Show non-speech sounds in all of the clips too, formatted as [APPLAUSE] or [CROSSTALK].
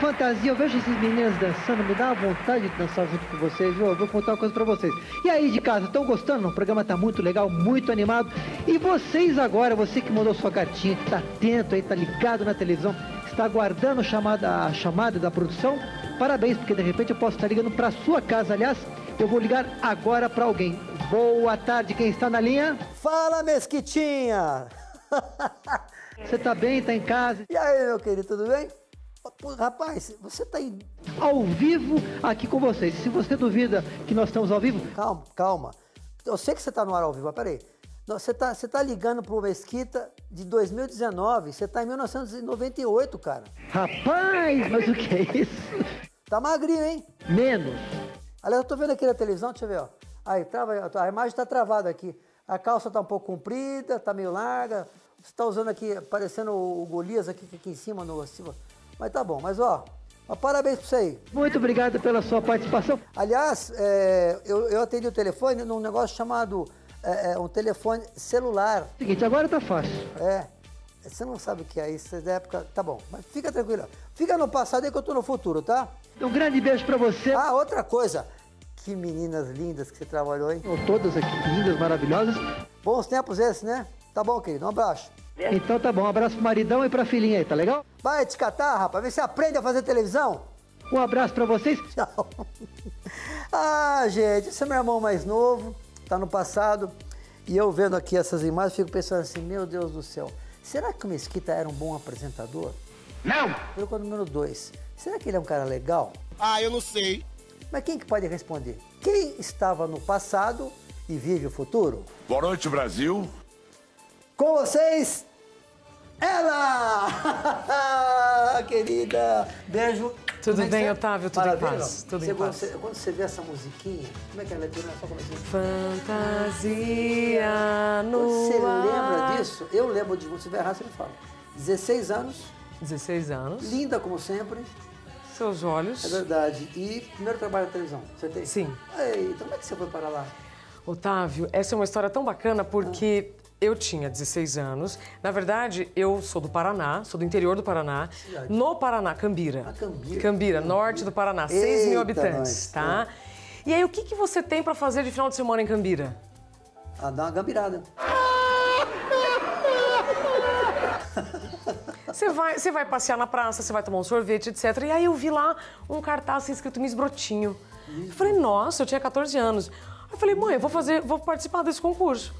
Fantasia. Eu vejo esses meninos dançando, me dá vontade de dançar junto com vocês, viu? Eu vou contar uma coisa pra vocês. E aí de casa, estão gostando? O programa tá muito legal, muito animado. E vocês agora, você que mandou sua cartinha, que tá atento aí, tá ligado na televisão, está aguardando a chamada, a chamada da produção, parabéns, porque de repente eu posso estar ligando pra sua casa. Aliás, eu vou ligar agora pra alguém. Boa tarde, quem está na linha? Fala, Mesquitinha! [LAUGHS] Você tá bem? Tá em casa? E aí, meu querido, tudo bem? Rapaz, você tá aí. Ao vivo aqui com vocês. Se você duvida que nós estamos ao vivo, Calma, calma. Eu sei que você tá no ar ao vivo, mas peraí. Você tá, você tá ligando pro Mesquita de 2019, você tá em 1998, cara. rapaz, mas o que é isso? Tá magrinho, hein? Menos. Aliás, eu tô vendo aqui na televisão, deixa eu ver, ó. Aí, trava, a imagem tá travada aqui. A calça tá um pouco comprida, tá meio larga. Você tá usando aqui, parecendo o Golias aqui, aqui em cima, no. Mas tá bom, mas ó, ó, parabéns pra você aí. Muito obrigado pela sua participação. Aliás, é, eu, eu atendi o telefone num negócio chamado é, é, um telefone celular. Seguinte, agora tá fácil. É. Você não sabe o que é isso, é da época. Tá bom, mas fica tranquilo. Fica no passado aí que eu tô no futuro, tá? Um grande beijo pra você. Ah, outra coisa. Que meninas lindas que você trabalhou, hein? Todas aqui lindas, maravilhosas. Bons tempos esses, né? Tá bom, querido. Um abraço. Então tá bom, um abraço pro maridão e pra filhinha aí, tá legal? Vai te catar, rapaz. Vê se aprende a fazer televisão. Um abraço pra vocês. [LAUGHS] Tchau. Ah, gente, esse é meu irmão mais novo, tá no passado. E eu vendo aqui essas imagens, fico pensando assim, meu Deus do céu, será que o Mesquita era um bom apresentador? Não! Pergunta número dois, será que ele é um cara legal? Ah, eu não sei. Mas quem que pode responder? Quem estava no passado e vive o futuro? Boa noite, Brasil. Com vocês, ela! [LAUGHS] Querida, beijo. Tudo é bem, você- Otávio? Tudo em Maravilha, paz, não? tudo em Você- paz. você- quando você vê essa musiquinha, como é que é a leitura? Só assim? Fantasia no você ar. lembra disso, eu lembro de você vai errar, você me fala. 16 anos, 16 anos, linda como sempre, seus olhos. é verdade. E primeiro trabalho na televisão, você tem? Sim. Eita, como é que você foi para lá? Otávio, essa é uma história tão bacana porque eu tinha 16 anos. Na verdade, eu sou do Paraná, sou do interior do Paraná. No Paraná, Cambira. Ah, Cambira. Cambira, norte do Paraná, 6 mil habitantes, nós. tá? E aí, o que, que você tem pra fazer de final de semana em Cambira? A dar uma gambirada. Você vai, você vai passear na praça, você vai tomar um sorvete, etc. E aí eu vi lá um cartaz assim, escrito Miss Brotinho. Eu falei, nossa, eu tinha 14 anos. Eu falei, mãe, eu vou fazer, vou participar desse concurso.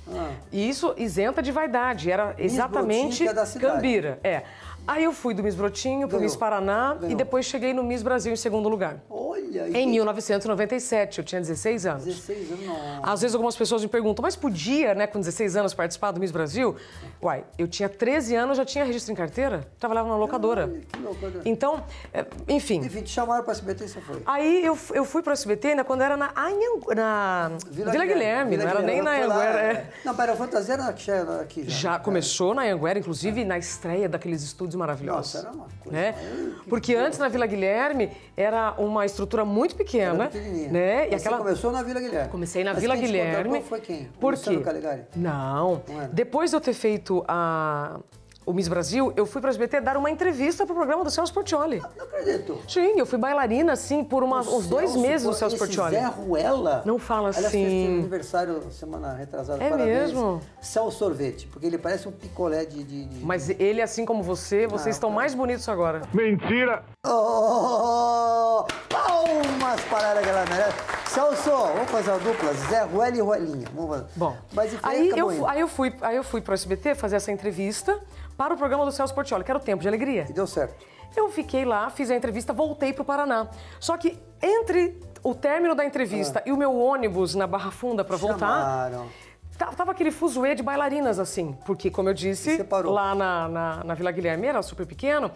E isso isenta de vaidade, era exatamente é. Cambira. É. Aí eu fui do Miss Brotinho pro Ganhou. Miss Paraná e Ganhou. depois cheguei no Miss Brasil em segundo lugar. Olha, Em 1997, eu tinha 16 anos. 16 anos, não. Às vezes algumas pessoas me perguntam, mas podia, né, com 16 anos, participar do Miss Brasil? Uai, eu tinha 13 anos, já tinha registro em carteira, trabalhava na locadora. Ai, que loucura. Então, é, enfim. Enfim, te chamaram para SBT e você foi. Aí eu, eu fui pro SBT ainda quando era na, Anhangu- na Vila, Guilherme, não era nem na Anhanguera. é. é. Não, pera, a fantasia era aqui, aqui já. Já começou na Anhanguera, inclusive na estreia daqueles estúdios maravilhosos. Nossa, era uma coisa. Né? Porque antes na Vila Guilherme era uma estrutura muito pequena, né? E Você aquela começou na Vila Guilherme. Comecei na Mas Vila Guilherme. contratou foi quem? Por quê? Não. Não? Depois de eu ter feito a, o Miss Brasil, eu fui para o SBT dar uma entrevista pro programa do Celso Portioli. Não acredito. Sim, eu fui bailarina, assim, por uma- O uns dois Celso, meses no pô, Celso esse Portioli. Zé Ruela. Não fala Aliás, assim. fez aniversário semana retrasada. É parabéns. mesmo? Celso Sorvete, porque ele parece um picolé de. de, de- Mas ele, assim como você, vocês Ah, estão tá. mais bonitos agora. Mentira! Oh, palmas para ela merece. Celso, vamos fazer uma dupla? Zé Ruela e Ruelinha. Vamos fazer. Bom, Mas enfim, aí, eu, aí, eu fui, aí eu fui pro SBT fazer essa entrevista para o programa do Celso Portioli, que era o Tempo de Alegria. E deu certo. Eu fiquei lá, fiz a entrevista, voltei pro Paraná. Só que entre o término da entrevista e o meu ônibus na Barra Funda para voltar, Ah. Tava aquele fuzuê de bailarinas, assim. Porque, como eu disse, lá na, na, na Vila Guilherme era super pequeno.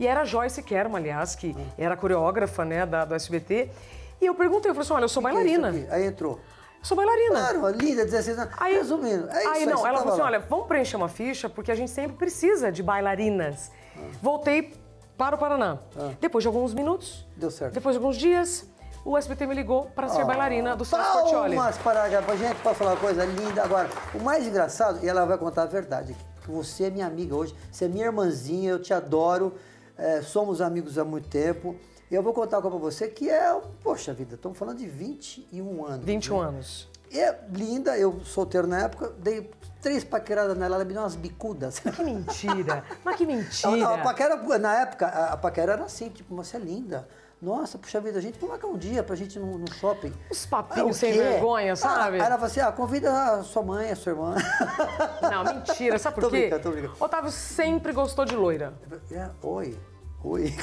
E era a Joyce Kerman, aliás, que era coreógrafa né, da, do SBT. E eu perguntei, eu falei assim, olha, eu sou Que que é bailarina. Aí entrou. Sou bailarina. Claro, linda, 16 anos. Aí, Resumindo, é isso aí não, ela tava falou assim: lá. olha, vamos preencher uma ficha, porque a gente sempre precisa de bailarinas. Ah. Voltei para o Paraná. Depois de alguns minutos, Deu certo. depois de alguns dias, o SBT me ligou para ser bailarina do Celso Portioli. Palmas para a gente, pode falar uma coisa linda. Agora, o mais engraçado, e ela vai contar a verdade que você é minha amiga hoje, você é minha irmãzinha, eu te adoro. é, somos amigos há muito tempo. Eu vou contar uma pra você que é, poxa vida, estamos falando de 21 anos. 21 né? anos. E é linda, eu solteiro na época, dei três paqueradas nela, ela me deu umas bicudas. Que mentira. Mas que mentira. [LAUGHS] não, a paquera, na época, a, paquera era assim, tipo, você é linda. Nossa, puxa vida, a gente vamos marcar um dia pra gente ir no, no shopping. Os papinhos Ah, sem vergonha, sabe? Ah, ela falou assim, ah, convida a sua mãe, a sua irmã. Não, mentira. Sabe [LAUGHS] por Tô quê? brincando, tô brincando. Otávio sempre gostou de loira. É, oi, oi.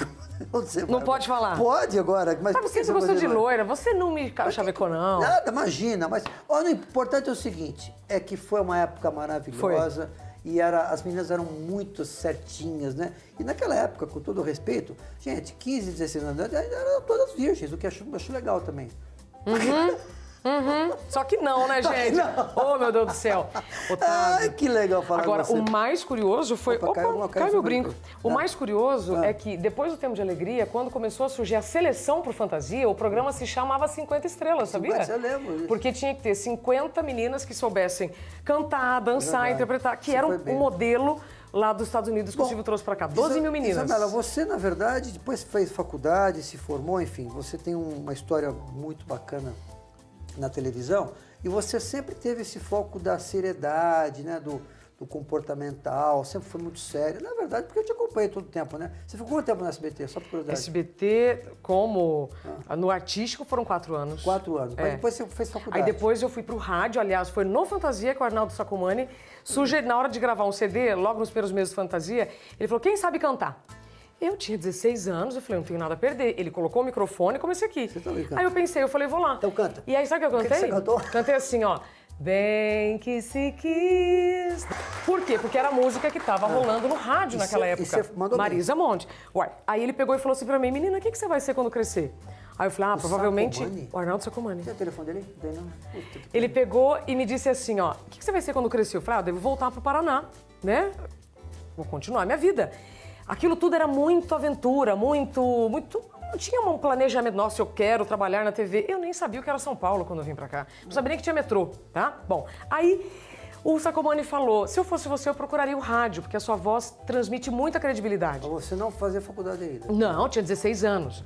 Você [LAUGHS] Não vai- pode falar? Pode agora, mas Otávio por que sempre gostou de loira. Você não me chavecou, não. Nada, imagina. Mas olha, o importante é o seguinte, é que foi uma época maravilhosa. E era, as meninas eram muito certinhas, né? E naquela época, com todo o respeito, gente, 15, 16 anos, eram todas virgens, o que eu acho, acho legal também. Uhum. [LAUGHS] Só que não, né, gente? Oh, meu Deus do céu. Otávio. Ai, que legal falar Agora, com você. o mais curioso foi. Opa, Opa, caiu uma- caiu meu brinco. mim. O Tá. mais curioso Ah. é que, depois do Tempo de Alegria, quando começou a surgir a seleção pro Fantasia, o programa se chamava 50 Estrelas, sabia? 50, eu lembro disso. Porque tinha que ter 50 meninas que soubessem cantar, dançar, Verdade. interpretar, que Você era um, um modelo lá dos Estados Unidos que o Silvio trouxe pra cá. 12 mil meninas. Isabela, você, na verdade, depois fez faculdade, se formou, enfim, você tem uma história muito bacana na televisão e você sempre teve esse foco da seriedade, né, do, do comportamental, sempre foi muito sério. Na verdade, porque eu te acompanhei todo o tempo, né? Você ficou quanto tempo no SBT? Só por curiosidade. SBT, como no artístico, foram quatro anos. Ah. Quatro anos. Mas É. depois você fez faculdade. Aí depois eu fui pro rádio, aliás, foi no Fantasia com o Arnaldo Sacomani. Sugeri, na hora de gravar um CD, logo nos primeiros meses de Fantasia, ele falou: quem sabe cantar? Eu tinha 16 anos, eu falei, não tenho nada a perder. Ele colocou o microfone e comecei aqui. Você tá brincando? Aí eu pensei, eu falei, vou lá. Então canta. E aí, sabe o que eu O cantei? que você cantou? Cantei assim, ó. Bem que se quis. Por quê? Porque era a música que tava rolando no rádio E naquela cê- e época. cê mandou bem. Marisa Monte. Uai, aí ele pegou e falou assim pra mim, menina, o que, que você vai ser quando crescer? Aí eu falei, ah, provavelmente Sacomani? o Arnaldo Sacomani. Tem o telefone dele? Tem, não? Puta Ele pegou e me disse assim, ó, o que que você vai ser quando crescer? Eu falei, ah, eu devo voltar pro Paraná, né? Vou continuar minha vida. Aquilo tudo era muito aventura, muito, muito... Não tinha um planejamento, nossa, eu quero trabalhar na TV. Eu nem sabia o que era São Paulo quando eu vim pra cá. Não sabia nem que tinha metrô, tá? Bom, aí o Sacomani falou, se eu fosse você, eu procuraria o rádio, porque a sua voz transmite muita credibilidade. Você não fazer faculdade ainda. Não, tinha 16 anos.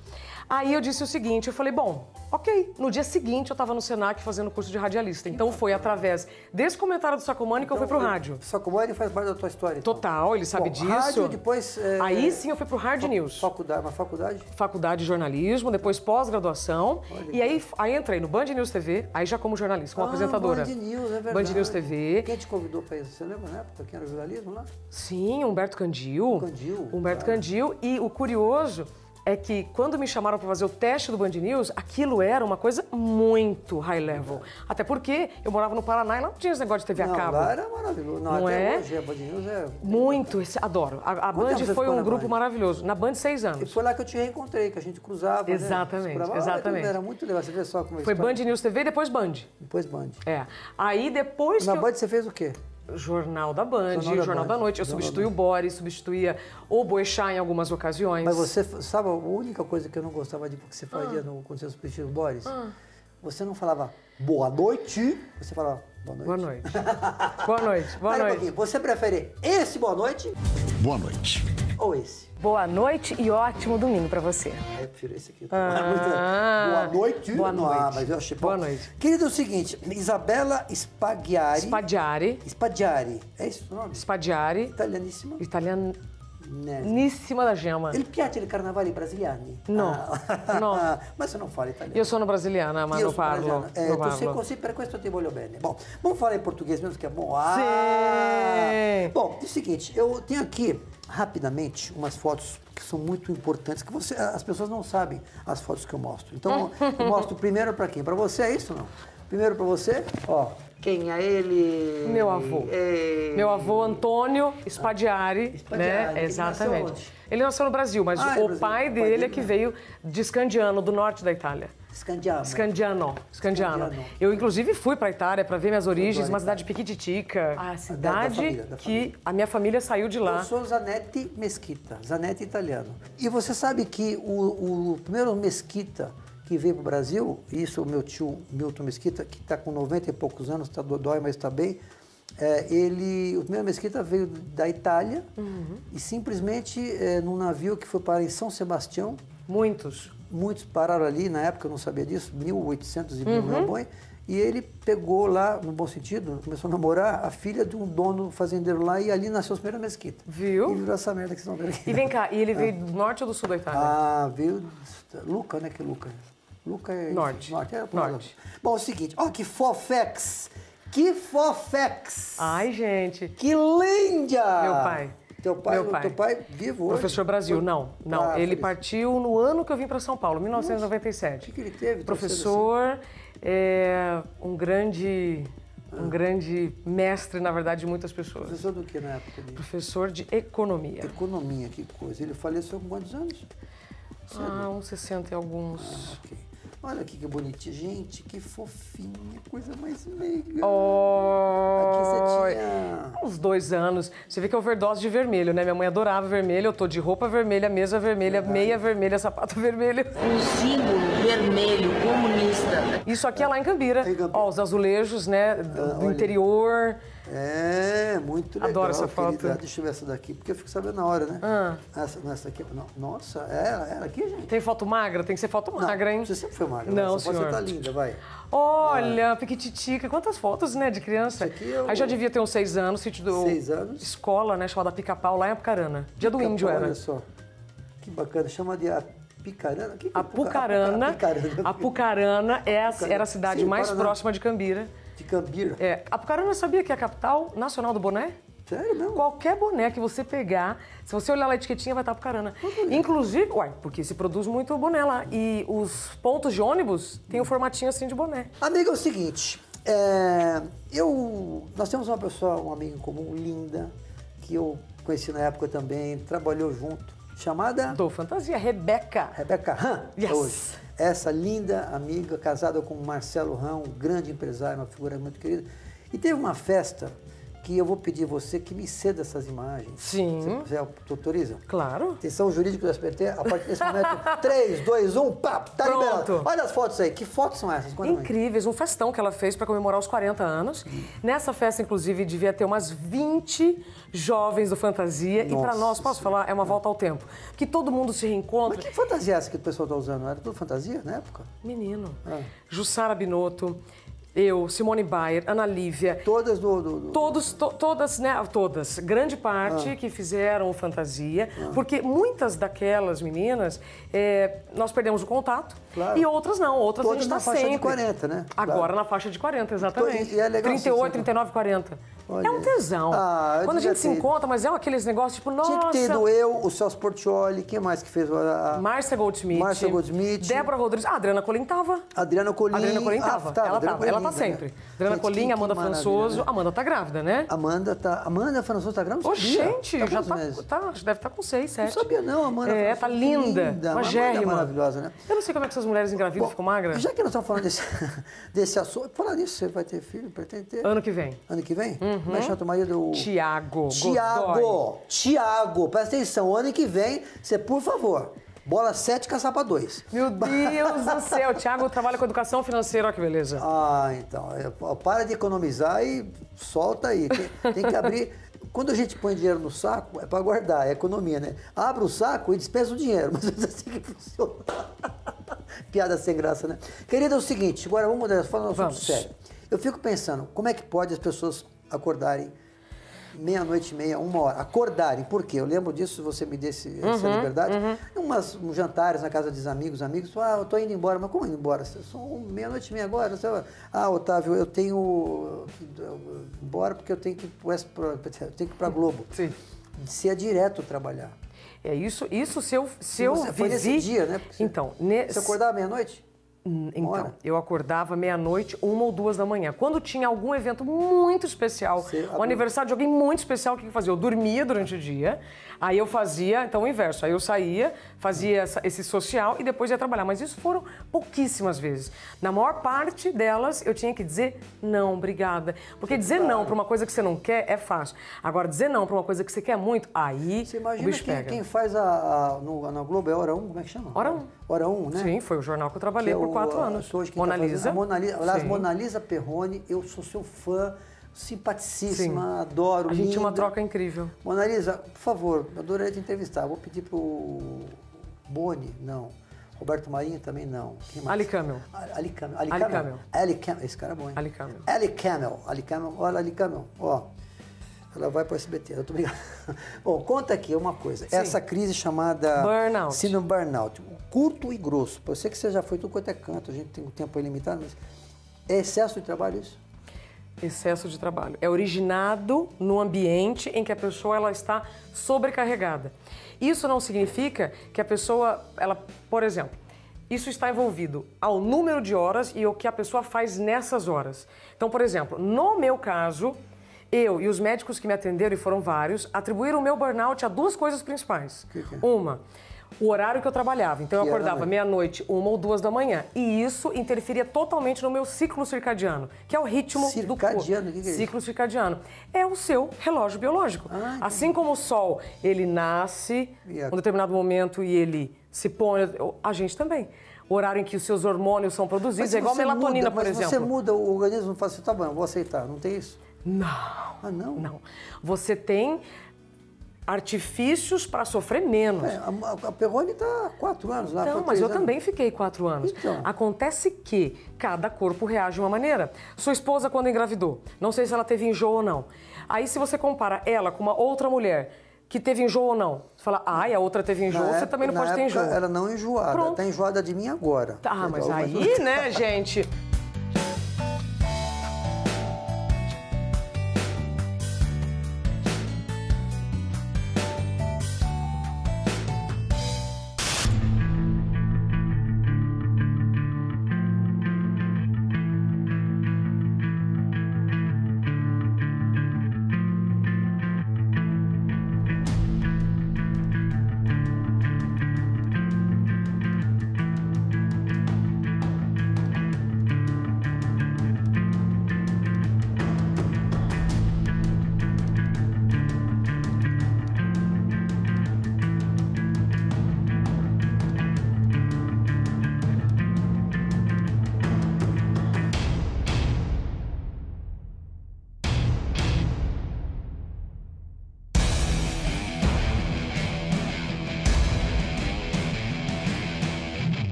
Aí eu disse o seguinte, eu falei, bom, ok. No dia seguinte eu estava no Senac fazendo curso de radialista. Então foi através desse comentário do Sacomani que eu fui pro rádio. Sacomani faz parte da tua história, então. Total, ele sabe Bom, disso. rádio, depois, é, Aí sim eu fui pro Hard News. Faculdade, uma faculdade? Faculdade de jornalismo, depois pós-graduação. E aí, aí entrei no Band News TV, aí já como jornalista, como Ah, apresentadora. Band News, é verdade. Band News TV. Quem te convidou para isso? Você lembra na época? Quem era jornalismo lá? Sim, Humberto Candil. Candil, Humberto claro. Candil. E o curioso é que quando me chamaram para fazer o teste do Band News, aquilo era uma coisa muito high level. Até porque eu morava no Paraná e lá não tinha esse negócio de TV não, a cabo. lá era maravilhoso. Não, Não até é? hoje a Band News é... Muito, adoro. A, a Band foi um grupo Band? maravilhoso. Na Band, seis E anos. foi lá que eu te reencontrei, que a gente cruzava, Exatamente, né? Se cruzava. exatamente. Era muito legal. Você vê só como é Foi. Band News TV e depois Band. Depois Band. É. Aí depois Na que eu- Band você fez o quê? Jornal da Band, Jornal Jornal, da da, Band. Noite. Eu Jornal da substituí o Boris, substituía o Boechat em algumas ocasiões. Mas você, sabe, a única coisa que eu não gostava de que você Ah. fazia no, quando você substituía o Boris? Você não falava boa noite, você falava boa noite. Boa noite. Boa noite. Boa Pera um noite. pouquinho, Você prefere esse boa noite Boa noite. ou esse? Boa noite e ótimo domingo pra você. Ah, eu prefiro esse aqui. Ah. Muito- boa noite. Boa ah, noite. mas eu achei. Boa noite. Querido, é o seguinte, Isabela Spaghiari. Spaggiari. Spaghiari. É isso o nome? Spaggiari. Italianíssima. Italianíssima Né? da gema. Il piace il carnavale brasiliani? No, Ah. [LAUGHS] no. [LAUGHS] Mas você não fala italiano. Io sono brasiliana, ma Io non parlo. Eh, non tu sei parlo. così, per questo ti voglio bene. Bom, vamos falar em português mesmo, que é bom. Ah! Sim. Bom, é o seguinte, eu tenho aqui, rapidamente, umas fotos que são muito importantes, que você, as pessoas não sabem as fotos que eu mostro. Então, eu mostro [LAUGHS] primeiro para quem? Para você, é isso ou não? Primeiro para você, ó, quem é ele? Meu avô. É... Meu avô Antônio Spaggiari, Spaggiari. né? Ele nasceu Exatamente. onde? Ele nasceu no Brasil, mas Ah, o no Brasil. pai O pai dele é dele, que né? veio de Scandiano, do norte da Itália. Scandiano. Scandiano, Scandiano. Scandiano. Eu, inclusive, fui para a Itália para ver minhas origens, uma cidade pequititica. A cidade família, da que a minha família saiu de lá. Eu sou Zanetti Mesquita, Zanetti italiano. E você sabe que o, o primeiro Mesquita que veio para o Brasil, isso o meu tio Milton Mesquita, que está com 90 e poucos anos, está dói, mas está bem, é, ele, o primeiro Mesquita veio da Itália Uhum. e simplesmente é, num navio que foi para em São Sebastião, Muitos. muitos pararam ali, na época eu não sabia disso, 1800 e Uhum. mil boi, e ele pegou lá, no bom sentido, começou a namorar a filha de um dono fazendeiro lá e ali nasceu os primeiros Mesquita. Viu? E virou essa merda que vocês estão vendo aqui. E vem cá, e ele veio [LAUGHS] do norte ou do sul da Itália? Ah, veio. Luca, né? Que é Luca? Luca é. Norte. Norte. É, Norte. Bom, é o seguinte, ó, que fofex! Que fofex! Ai, gente. Que linda! Meu pai. Teu pai, Meu pai. Teu pai vivo hoje? Professor Brasil, não, não. Ah, ele feliz. partiu no ano que eu vim para São Paulo, O 1997. que, que ele teve? cedo Professor, é, um grande, um grande mestre, na verdade, de muitas assim? pessoas. Professor do que na época dele? Professor de economia. Economia, que coisa. Ele faleceu com quantos anos? Ah, uns 60 e alguns. Ok. Olha aqui que bonitinho. Gente, que fofinha. Coisa mais meiga. Oh, Aqui você tinha... Uns dois anos. Você vê que é overdose de vermelho, né? Minha mãe adorava vermelho. Eu tô de roupa vermelha, mesa vermelha, meia vermelha, sapato [LAUGHS] vermelho. um símbolo vermelho comunista. Isso aqui é lá em Cambira. Em Cambira. Ó, os azulejos, né? Do, do olha. É, muito legal. Adoro essa querida. foto. Deixa eu ver essa daqui, porque eu fico sabendo na hora, né? Ah. Essa, não, essa aqui. Não, nossa, é ela, ela aqui, gente? Tem foto magra? Tem que ser foto magra, hein? Você sempre foi magra. Não, essa foto senhor. Você tá linda, vai. Olha, piquititica. Quantas fotos, né, de criança? Isso aqui é o- Aí já devia ter uns seis anos, sítio do... Seis anos. Escola, né, chamada Pica-Pau, lá em Apucarana. Dia do índio Olha era. só. Que bacana. Chama de Apicarana. Que que é Apucarana. Apucarana. Apucarana é a- era a cidade Sim, mais Paraná. próxima de Cambira. De Cambira. É, Apucarana sabia que é a capital nacional do boné? Sério mesmo? Qualquer boné que você pegar, se você olhar lá a etiquetinha, vai estar Apucarana. Inclusive, uai, porque se produz muito boné lá. E os pontos de ônibus têm o formatinho assim de boné. Amiga, é o seguinte. é, eu, nós temos uma pessoa, uma amiga em comum, linda, que eu conheci na época também, trabalhou junto, chamada Do Fantasia, Rebeca. Rebeca Han, Yes. hoje. Essa linda amiga, casada com o Marcelo Han, um grande empresário, uma figura muito querida. E teve uma festa que eu vou pedir você que me ceda essas imagens. Sim. Você, você autoriza? Claro. Atenção jurídico do SBT, a partir desse momento, 3, 2, 1, pá, tá Pronto. liberado. Olha as fotos aí, que fotos são essas? Mim. Incríveis, um festão que ela fez para comemorar os 40 anos. Nessa festa, inclusive, devia ter umas 20 jovens do Fantasia. e para Nossa nós, posso falar, é uma volta ao tempo. Que todo mundo se reencontra. Mas que fantasia é essa que o pessoal tá usando? Era tudo fantasia na época? Menino. Ah. Jussara Binotto, eu, Simone Bayer, Ana Lívia. Todas do... do- do- Todos, to- todas, né? Todas. Grande parte Ah. que fizeram fantasia, porque muitas daquelas meninas é, nós perdemos o contato Claro. e outras não. Outras Todas a gente na está faixa de sempre. 40, né? Agora Claro. na faixa de 40, exatamente. E é legal 38, assim, 39, 40. Olha é um tesão. Ah, Quando a gente se ter- encontra, mas é aqueles negócios tipo, nossa. Tinha que ter ido eu, o Celso Portioli, quem mais que fez? A, Márcia Goldsmith. Márcia Goldsmith. Débora Rodrigues. Ah, Adriana Colim tava. Adriana Colim. Adriana Colim Ah, tava. tava, ela Adriana tava. Ela tá né? sempre. Adriana Gente, Colim, Amanda Françoso. né? Amanda tá grávida, né? Amanda tá. Amanda Françoso tá grávida? Ô, sabia. gente, tá já tá, meses? tá, que deve estar com seis, sete. Não sabia não, Amanda É, Françoso, tá linda, linda, uma uma gérrima. mulher maravilhosa, né? Eu não sei como é que essas mulheres engravidam e ficam magras. Já que nós estamos falando desse, [LAUGHS] desse assunto, falar nisso, você vai ter filho? Pretende ter? Ano que vem. Ano que vem? Como é que chama teu marido? Tiago. Tiago! Tiago, presta atenção, ano que vem, você, por favor, bola 7, caçapa 2. Meu Deus do céu, Tiago trabalha com educação financeira, olha que beleza. Ah, então, é, para de economizar e solta aí. Tem, tem que abrir. Quando a gente põe dinheiro no saco, é para guardar, é economia, né? Abre o saco e dispensa o dinheiro, [LAUGHS] mas é assim que funciona. Piada sem graça, né? Querida, é o seguinte, agora vamos mudar, falando um assunto sério. Eu fico pensando, como é que pode as pessoas acordarem meia-noite e meia, uma hora, acordarem, por quê? Eu lembro disso, se você me desse essa liberdade. Umas, uns jantares na casa dos amigos, amigos, ah, eu tô indo embora, mas como indo embora? São meia-noite e meia agora. Ah, Otávio, eu tenho que ir embora porque eu tenho que ir [LAUGHS] pra Globo. Sim. Se é direto trabalhar. É isso, isso se eu, se eu vivi... dia, né? Porque você- Então, nesse... Você acordar meia-noite? Hum, Então, hora? eu acordava meia-noite, uma ou duas da manhã. Quando tinha algum evento muito especial, um aniversário de alguém muito especial, o que eu fazia? Eu dormia durante o dia, aí eu fazia, então o inverso, aí eu saía, fazia essa- esse social e depois ia trabalhar. Mas isso foram pouquíssimas vezes. Na maior parte delas, eu tinha que dizer não, obrigada. Porque dizer não para uma coisa que você não quer é fácil. Agora, dizer não para uma coisa que você quer muito, aí Você o imagina bicho quem, pega. quem faz a, a- no, na Globo é Hora 1, como é que chama? Hora Um. Hora 1, né? Sim, foi o jornal que eu trabalhei que é por quatro anos. hoje quem Mona tá Lisa. Mona Lisa. Aliás, Sim. Mona Lisa Perrone, eu sou seu fã. simpaticíssima, adoro. A gente tinha uma troca incrível. Mona Lisa, por favor, eu adoraria te entrevistar. Vou pedir pro Boni, não. Roberto Marinho também não. Mais? Ali Camel. Ali Camel. Ali. Camel. Ali Camel. Esse cara é bom, hein? Ali Camel. Ali Camel. Ali Camel. Olha, Ali Camel. Ó, ela vai para o SBT. Eu tô brincando. [LAUGHS] Bom, conta aqui uma coisa. Essa crise chamada... Burnout. Síndrome burnout. Curto e grosso. Eu sei que você já foi tudo quanto é canto. A gente tem um tempo aí limitado, mas... É excesso de trabalho isso? Excesso de trabalho. É originado no ambiente em que a pessoa ela está sobrecarregada. Isso não significa que a pessoa, ela, por exemplo, isso está envolvido ao número de horas e o que a pessoa faz nessas horas. Então, por exemplo, no meu caso, eu e os médicos que me atenderam, e foram vários, atribuíram o meu burnout a duas coisas principais. Que que é? Uma, o horário que eu trabalhava. Então, Que eu acordava noite. meia-noite, uma ou duas da manhã. E isso interferia totalmente no meu ciclo circadiano, que é o ritmo do Circadiano, corpo. o que que é isso? Ciclo circadiano. É o seu relógio biológico. Ah, assim como o sol, ele nasce E a- em um determinado momento e ele se põe, a gente também. O horário em que os seus hormônios são produzidos é igual melatonina, muda, por mas exemplo. você muda, o organismo fala assim, tá bom, eu vou aceitar. Não tem isso? Não. Ah, não? Não. Você tem artifícios para sofrer menos. É, a, a Perrone está há quatro anos lá. Então, mas eu anos. também fiquei quatro anos. Então. Acontece que cada corpo reage de uma maneira. Sua esposa, quando engravidou, não sei se ela teve enjoo ou não. Aí, se você compara ela com uma outra mulher que teve enjoo ou não, você fala, ai, a outra teve enjoo, Na você época- também não pode ter enjoo. Ela não enjoada. Está enjoada de mim agora. Tá, mas Então, aí, né, gente?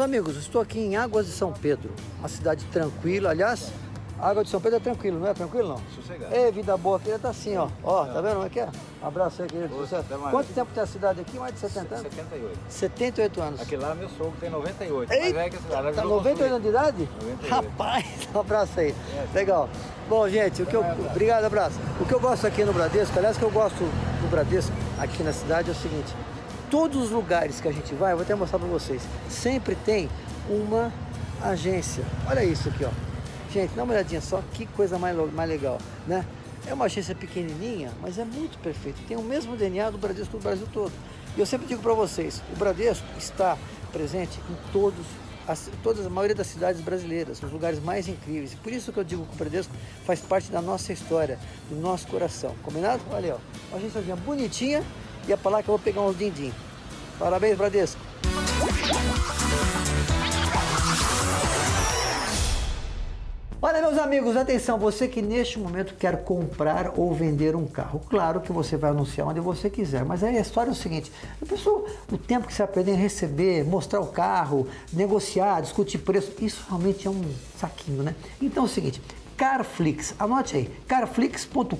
Meus amigos, estou aqui em Águas de São Pedro, uma cidade tranquila. Aliás, Água de São Pedro é tranquilo, não é tranquilo não? Sossegado. É, vida boa, queria estar assim, ó. Ó, tá vendo como é que é? Um abraço aí, querido. Sucesso. Quanto tempo tem a cidade aqui? Mais de 70 anos? 78. 78 anos. Aquele lá, meu sogro tem 98. Ei, Mas é que esse cara Tá virou 98 anos de idade? 98. Rapaz, [LAUGHS] um abraço aí. Legal. Bom, gente, o que eu. Obrigado, abraço. O que eu gosto aqui no Bradesco, aliás, o que eu gosto do Bradesco aqui na cidade é o seguinte: todos os lugares que a gente vai, eu vou até mostrar pra vocês, sempre tem uma agência. Olha isso aqui, ó. Gente, dá uma olhadinha só, que coisa mais, mais legal, né? É uma agência pequenininha, mas é muito perfeito. Tem o mesmo DNA do Bradesco do Brasil todo. E eu sempre digo para vocês, o Bradesco está presente em todos as, todas a maioria das cidades brasileiras, nos lugares mais incríveis. Por isso que eu digo que o Bradesco faz parte da nossa história, do nosso coração. Combinado? Olha ó. Uma agênciazinha bonitinha é para lá que eu vou pegar uns din-din. Parabéns, Bradesco. Olha, meus amigos, atenção, você que neste momento quer comprar ou vender um carro. Claro que você vai anunciar onde você quiser, mas aí a história é o seguinte: a pessoa, o tempo que você perder em receber, mostrar o carro, negociar, discutir preço, isso realmente é um saquinho, né? Então é o seguinte. Carflix, anote aí, carflix.com.br.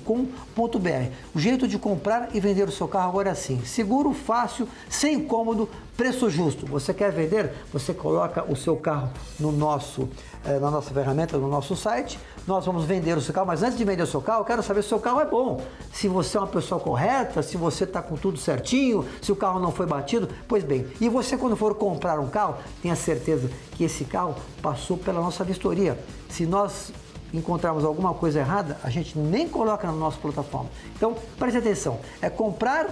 O jeito de comprar e vender o seu carro agora é assim: seguro, fácil, sem incômodo, preço justo. Você quer vender? Você coloca o seu carro no nosso, eh, na nossa ferramenta, no nosso site. Nós vamos vender o seu carro, mas antes de vender o seu carro, eu quero saber se o seu carro é bom. Se você é uma pessoa correta, se você está com tudo certinho, se o carro não foi batido. Pois bem, e você quando for comprar um carro, tenha certeza que esse carro passou pela nossa vistoria. Se nós encontrarmos alguma coisa errada, a gente nem coloca na nossa plataforma. Então, preste atenção, é comprar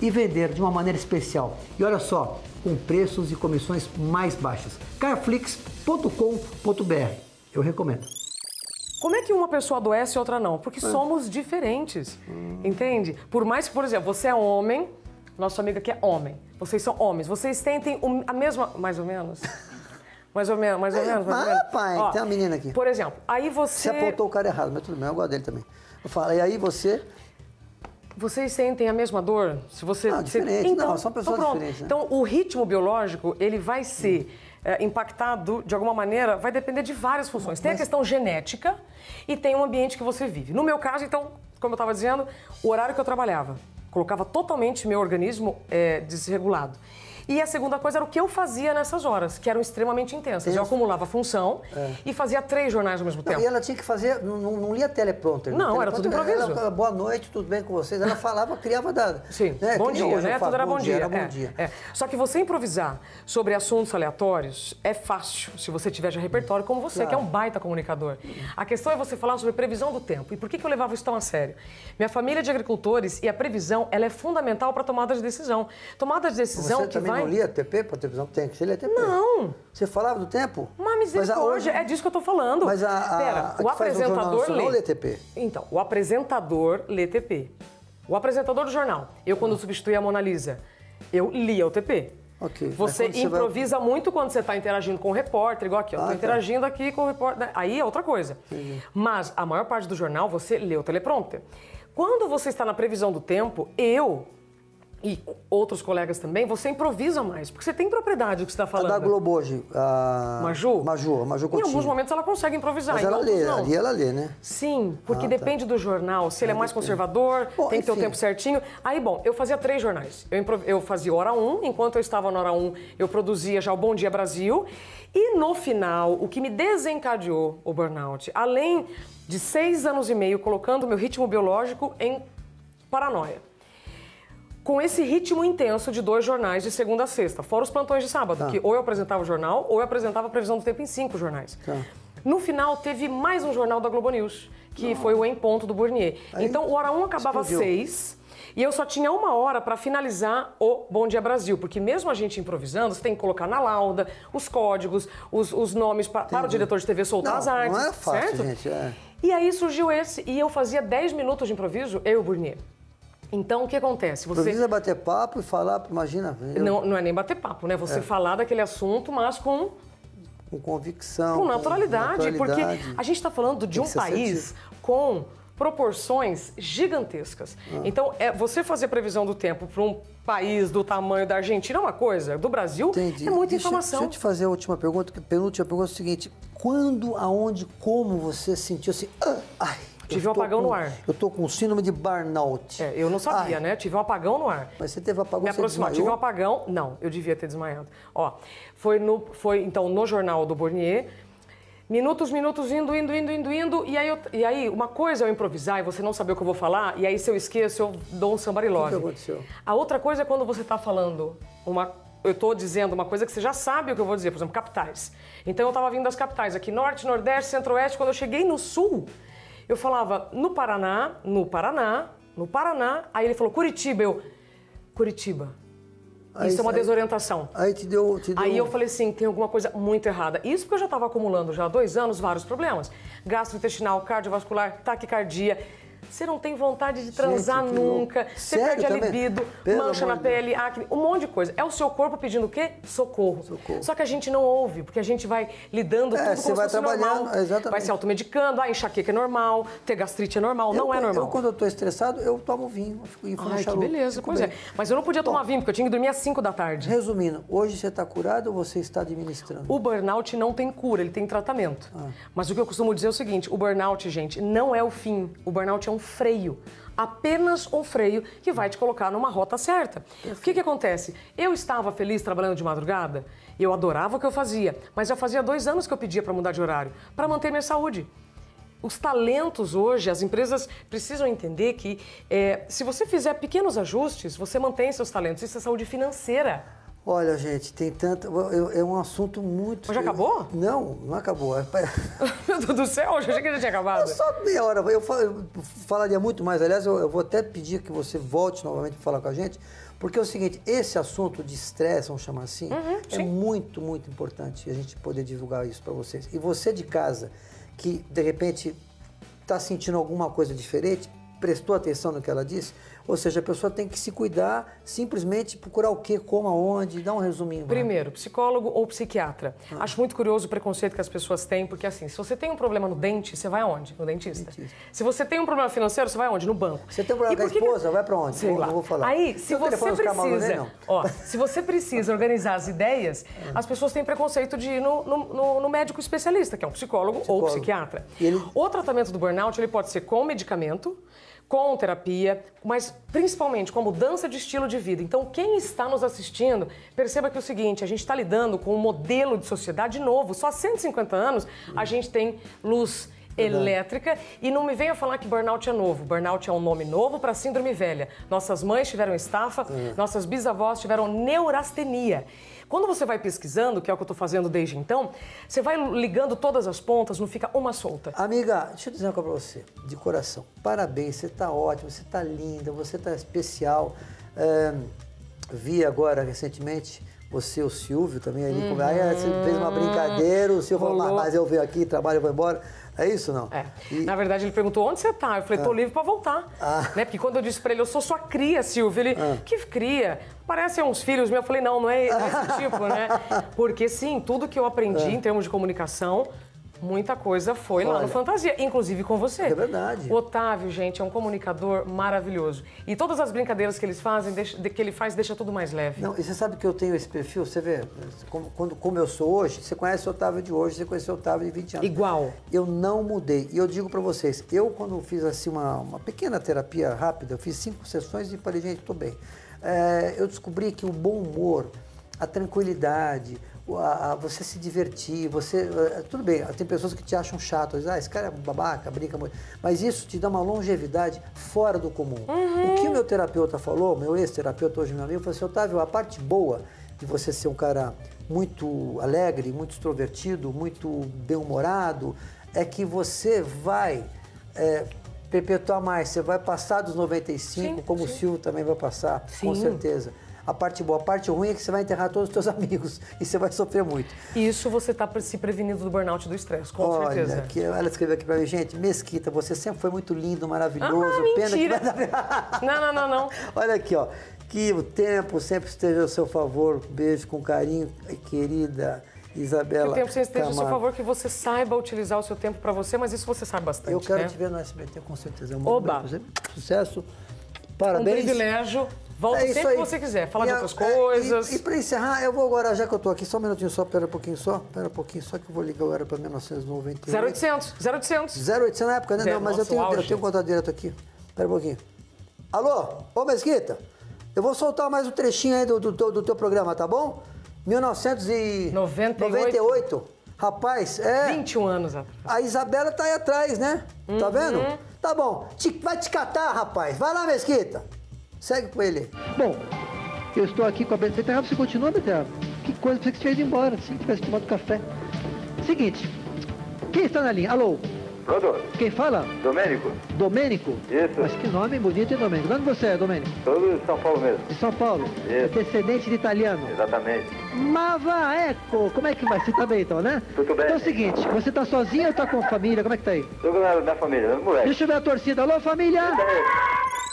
e vender de uma maneira especial. E olha só, com preços e comissões mais baixas. carflix.com.br. Eu recomendo. Como é que uma pessoa adoece e outra não? Porque somos diferentes, entende? Por mais que, por exemplo, você é homem, nosso amigo aqui é homem, vocês são homens, vocês sentem a mesma, mais ou menos, [LAUGHS] mais ou menos, mais ou menos, mais ou Ah, menos. pai, Ó, tem uma menina aqui. Por exemplo, aí Você você, apontou o cara errado, mas tudo bem, eu gosto dele também. Eu falo, e aí você. vocês sentem a mesma dor? Se você, Ah, se- diferente. Então, Não, são pessoas então diferentes, né? Então, o ritmo biológico ele vai ser é, impactado de alguma maneira, vai depender de várias funções. Tem a questão genética e tem o ambiente que você vive. No meu caso, então, como eu estava dizendo, o horário que eu trabalhava colocava totalmente meu organismo é, desregulado. E a segunda coisa era o que eu fazia nessas horas, que eram extremamente intensas. Eu acumulava função e fazia três jornais ao mesmo É. Não, tempo. e ela tinha que fazer, não, não, lia teleprompter. Não, era tudo improviso. Ela, boa noite, tudo bem com vocês? Ela falava, criava dado. Sim, né? bom que nem dia, né? Tudo era bom dia. Era é, bom dia. é. Só que você improvisar sobre assuntos aleatórios é fácil, se você tiver já repertório, como você, Claro. que é um baita comunicador. A questão é você falar sobre previsão do tempo. E por que, que eu levava isso tão a sério? Minha família é de agricultores e a previsão ela é fundamental para tomada de decisão. Tomada de decisão Você que também vai. não lia TP para televisão? Tem que você lia TP. Não. Você falava do tempo? Uma Mas a- misericórdia, é disso que eu tô falando. Mas a, a, Pera, a o apresentador Nacional lê. lê TP. Então, o apresentador lê TP. O apresentador do jornal. Eu, quando substituía a Mona Lisa, eu lia o TP. Ok, Você você vai- improvisa muito quando você está interagindo com o repórter, igual aqui. Eu Ah, tô tá. interagindo aqui com o repórter. Aí é outra coisa. Mas a maior parte do jornal você lê o teleprompter. Quando você está na previsão do tempo, eu e outros colegas também, você improvisa mais, porque você tem propriedade do que você está A falando. da Globo hoje, a... Maju? Maju, a Maju Em Coutinho. alguns momentos ela consegue improvisar, Mas em ela lê, não. ali ela lê, né? Sim, porque Ah, tá. depende do jornal, se ele é mais conservador, Bom, tem que ter o tempo certinho. Aí, bom, eu fazia três jornais. Eu, impro- eu fazia hora 1, enquanto eu estava na hora 1, eu produzia já o Bom Dia Brasil. E no final, o que me desencadeou o burnout, além de seis anos e meio colocando meu ritmo biológico em paranoia. Com esse ritmo intenso de dois jornais de segunda a sexta, fora os plantões de sábado, Tá. que ou eu apresentava o jornal ou eu apresentava a previsão do tempo em cinco jornais. Tá. No final, teve mais um jornal da Globo News, que foi o Em Ponto do Burnier. Aí, então, o Hora 1 acabava às seis e eu só tinha uma hora para finalizar o Bom Dia Brasil, porque mesmo a gente improvisando, você tem que colocar na lauda os códigos, os, os nomes pa- para o diretor de TV soltar Não, as artes. não é fácil, certo? gente, é. E aí surgiu esse, e eu fazia 10 minutos de improviso, eu e o Burnier. Então, o que acontece? Você... Improvisa bater papo e falar, imagina, eu, Não, não é nem bater papo, né? É. Você falar daquele assunto, mas com com convicção. com naturalidade, porque naturalidade. a gente está falando de um país com proporções gigantescas. Ah. Então, é, você fazer previsão do tempo para um país do tamanho da Argentina é uma coisa, do Brasil Entendi. é muita Deixa- informação. Deixa eu te fazer a última pergunta, que a penúltima pergunta é o seguinte: quando, aonde, como você sentiu assim? "Ah, ai, Tive um tô apagão com- no ar." Eu tô com síndrome de burnout. É, eu não sabia, Ai, né? Tive um apagão no ar. Mas você teve apagão, Me você aproximar, tive um apagão. Não, eu devia ter desmaiado. Ó, foi, no, foi então no jornal do Bournier. Minutos, minutos, indo, indo, indo, indo, indo. E aí, eu- e aí, uma coisa é eu improvisar e você não saber o que eu vou falar, e aí se eu esqueço, eu dou um somebody love. que aconteceu? A outra coisa é quando você está falando uma. Eu estou dizendo uma coisa que você já sabe o que eu vou dizer, por exemplo, capitais. Então eu estava vindo das capitais, aqui norte, nordeste, centro-oeste. Quando eu cheguei no sul, eu falava no Paraná, no Paraná, no Paraná. Aí ele falou Curitiba. Eu, Curitiba. Aí- Isso é uma aí- desorientação. Aí te deu. Te deu Aí eu falei assim, tem alguma coisa muito errada. Isso porque eu já estava acumulando já há dois anos vários problemas. Gastrointestinal, cardiovascular, taquicardia. Você não tem vontade de transar louco. nunca. Você Sério perde a libido, Pelo mancha na pele, acne, um monte de coisa. É o seu corpo pedindo o quê? Socorro. Socorro. Só que a gente não ouve, porque a gente vai lidando É, tudo você como vai se fosse trabalhando, normal. exatamente. Vai se automedicando, ah, enxaqueca é normal, ter gastrite é normal. não é Eu, normal. Eu, quando eu tô estressado, eu tomo vinho. Eu fico em Ai, que beleza. Pois bem. é. Mas eu não podia tomar vinho, porque eu tinha que dormir às 5 da tarde. Resumindo, hoje você está curado ou você está administrando? O burnout não tem cura, ele tem tratamento. Mas o que eu costumo dizer é o seguinte: o burnout, gente, não é o fim. O burnout é um freio. Apenas um freio que vai te colocar numa rota certa. O que, que acontece? Eu estava feliz trabalhando de madrugada, eu adorava o que eu fazia, mas já fazia dois anos que eu pedia para mudar de horário, para manter minha saúde. Os talentos hoje, as empresas precisam entender que é, se você fizer pequenos ajustes, você mantém seus talentos. Isso é saúde financeira. Olha, gente, tem tanto. É um assunto muito. Mas já acabou? Não, não acabou. É [LAUGHS] Meu Deus do céu, eu achei que já tinha acabado. Só meia hora. Eu fa- eu falaria muito mais. Aliás, eu, vou até pedir que você volte novamente para falar com a gente, porque é o seguinte: esse assunto de estresse, vamos chamar assim, é muito, muito importante a gente poder divulgar isso para vocês. E você de casa, que de repente está sentindo alguma coisa diferente, prestou atenção no que ela disse, ou seja, a pessoa tem que se cuidar, simplesmente procurar o que, como, aonde, dá um resuminho. Primeiro, psicólogo ou psiquiatra. Acho muito curioso o preconceito que as pessoas têm, porque assim, se você tem um problema no dente, você vai aonde? No dentista. Se você tem um problema financeiro, você vai aonde? No banco. Você tem um problema com a por que esposa, vai pra onde? Sei Vou- lá. não vou falar. Aí, se você precisa, né, não? ó, se você precisa organizar as ideias, as pessoas têm preconceito de ir no, no- no- no médico especialista, que é um psicólogo, ou Psicólogo. psiquiatra. E ele- O tratamento do burnout, ele pode ser com medicamento, com terapia, mas principalmente com mudança de estilo de vida. Então, quem está nos assistindo, perceba que é o seguinte, a gente está lidando com um modelo de sociedade novo. Só há 150 anos a gente tem luz elétrica e não me venha falar que burnout é novo. Burnout é um nome novo para síndrome velha. Nossas mães tiveram estafa, nossas bisavós tiveram neurastenia. Quando você vai pesquisando, que é o que eu estou fazendo desde então, você vai ligando todas as pontas, não fica uma solta. Amiga, deixa eu dizer uma coisa pra você, de coração. Parabéns, você tá ótima, você tá linda, você tá especial. É, vi agora recentemente você o Silvio também ali. com- Aí você fez uma brincadeira, o Silvio falou, mas, Uhum. Rolou. mas eu venho aqui, trabalho, eu vou embora. É isso não? É. E- Na verdade, ele perguntou onde você tá. Eu falei, tô livre pra voltar. Ah. Né? Porque quando eu disse pra ele, eu sou sua cria, Silvio. Ele, que cria? Parecem uns filhos meus. Eu falei, não, não é esse [LAUGHS] tipo, né? Porque sim, tudo que eu aprendi em termos de comunicação, muita coisa foi lá Olha. no Fantasia, inclusive com você. É verdade. O Otávio, gente, é um comunicador maravilhoso. E todas as brincadeiras que eles fazem, deixa- que ele faz, deixa tudo mais leve. Não, e você sabe que eu tenho esse perfil, você vê, como, quando, como eu sou hoje, você conhece o Otávio de hoje, você conhece o Otávio de 20 anos. Igual. Eu não mudei. E eu digo pra vocês, eu quando fiz assim uma, uma pequena terapia rápida, eu fiz cinco sessões e falei, gente, tô bem. É, eu descobri que o bom humor, a tranquilidade, a- a- você se divertir, você. é, Tudo bem, tem pessoas que te acham chato, dizem, ah, esse cara é babaca, brinca muito. Mas isso te dá uma longevidade fora do comum. O que o meu terapeuta falou, meu ex-terapeuta hoje meu amigo, falou assim, Otávio, a parte boa de você ser um cara muito alegre, muito extrovertido, muito bem-humorado, é que você vai é, perpetuar mais, você vai passar dos 95, Sim, como o Silvio também vai passar, com Sim. certeza. A parte boa, a parte ruim é que você vai enterrar todos os seus [LAUGHS] amigos e você vai sofrer muito. Isso você tá se prevenindo do burnout e do estresse, com Olha, certeza. que, ela escreveu aqui pra mim, gente, Mesquita, você sempre foi muito lindo, maravilhoso. Ah, Pena que mentira. vai dar- [LAUGHS] Não, não, não, não. Olha aqui, ó. Que o tempo sempre esteja ao seu favor. Beijo com carinho, querida Isabela. Que o tempo esteja a seu Camargo. favor, que você saiba utilizar o seu tempo para você, mas isso você sabe bastante, Eu quero né? te ver no SBT, com certeza. É um Oba. beijo Sucesso. Um Parabéns. privilégio. Volta É sempre que você quiser. Falar E de outras é, coisas. E, e para encerrar, eu vou agora, já que eu tô aqui, só um minutinho só, pera um pouquinho só, pera um pouquinho só, que eu vou ligar agora para 1998. 0800, 0800. 0800 na época, né? Zé, Não, mas eu tenho, eu tenho contato direto aqui. Pera um pouquinho. Alô? Ô, Mesquita, eu vou soltar mais um trechinho aí do, do, teu- do teu programa, tá bom? 1998. Rapaz, é. 21 anos atrás. A Isabela tá aí atrás, né? Uhum. Tá vendo? Tá bom. Te- vai te catar, rapaz. Vai lá, Mesquita. Segue com ele. Bom, eu estou aqui com a Beterraba. Você continua, Beterraba? Que coisa, pensei que você tinha ido embora, se tivesse tomado café. Seguinte, quem está na linha? Alô? Quem fala? Domênico, Domênico? Isso. Mas que nome bonito, hein, Domênico? De onde você é, Domênico? todo de São Paulo mesmo. De São Paulo? Isso. Descendente de italiano. Exatamente. Mava, eco! Como é que vai? Você tá bem então, né? Tudo bem. Então é o seguinte, você tá sozinho ou tá com família? Como é que tá aí? Tô com a minha família, meus moleques. Deixa eu ver a torcida. Alô, família! Isso aí.